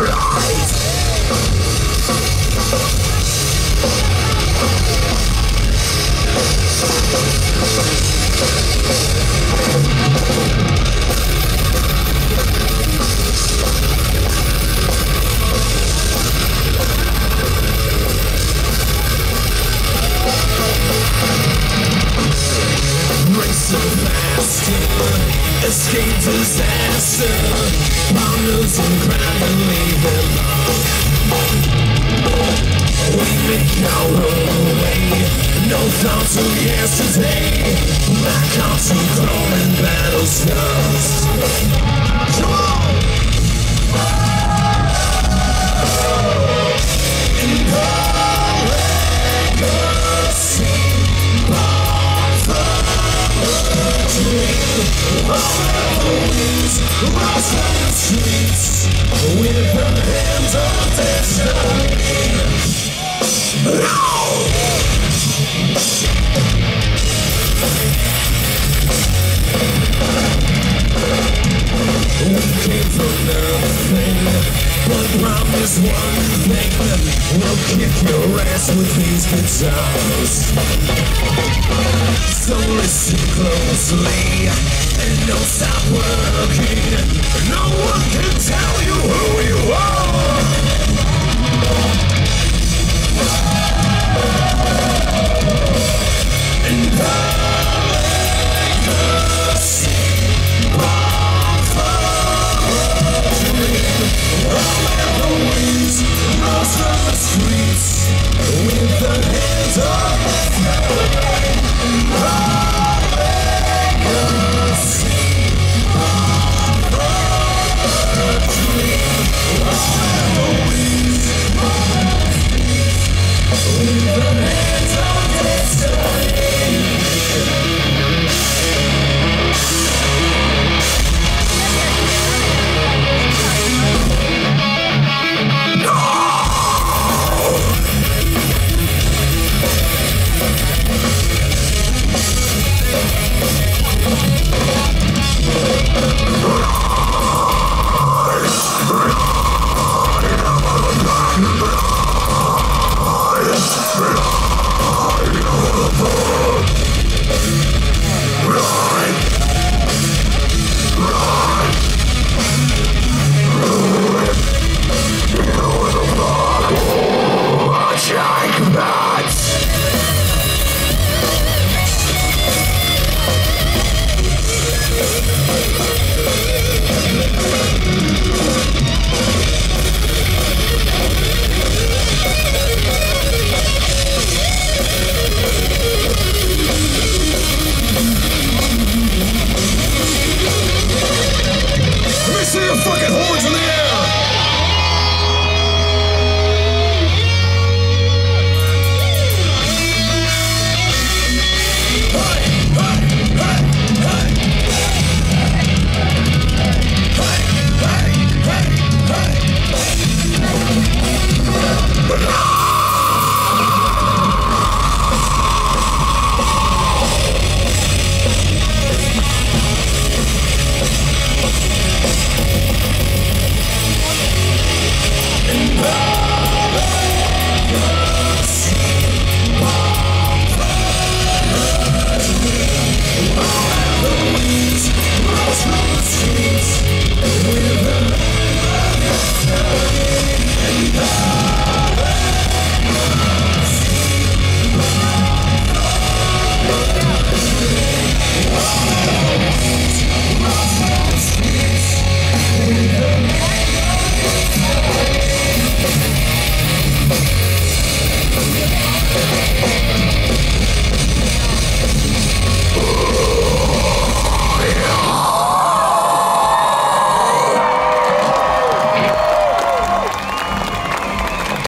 rise. Escape disaster. Bounders and crime and We make our own way No thoughts of yesterday Back onto chrome and battle scars promise one thing We'll kick your ass with these guitars So listen closely And don't stop working Giant bats your fucking horns in the air!